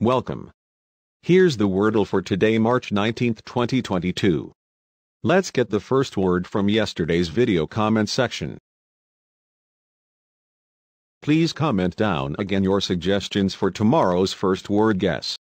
Welcome. Here's the Wordle for today, March 19, 2022. Let's get the first word from yesterday's video comment section. Please comment down again your suggestions for tomorrow's first word guess.